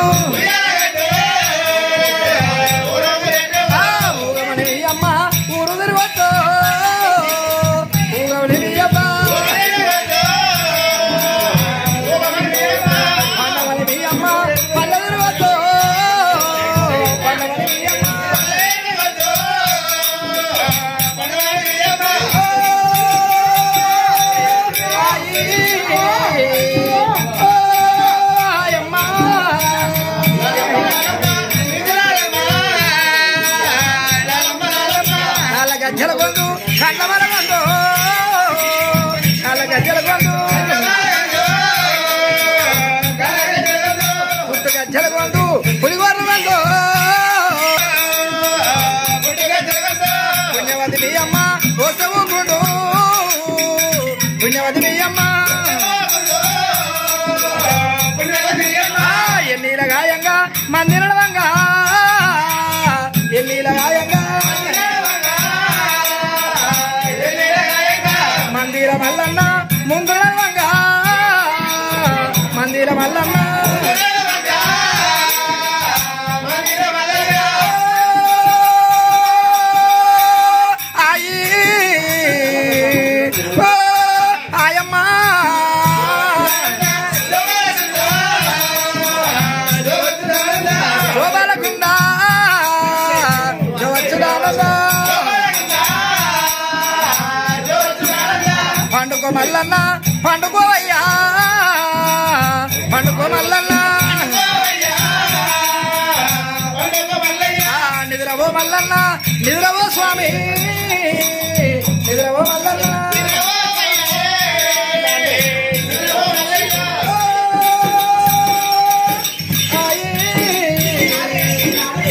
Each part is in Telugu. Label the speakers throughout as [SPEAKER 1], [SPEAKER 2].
[SPEAKER 1] Oh. పుణ్యవతి మీ అమ్మ కోసము గుండు. పుణ్యవతి మీ అమ్మ. ఎన్నీల గాయంగా మందిర వంగా. ఎన్నీల గాయంగా. మందిర మల్లన్న ముందుల వంగా. మందిర మల్లన్న. పండుగ మల్లన్న పండుగోయ్యా పండుగ మల్లన్న నిద్రవో మల్లన్న నిద్రవో స్వామి. నిద్రవో మల్లన్న.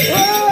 [SPEAKER 1] Oh!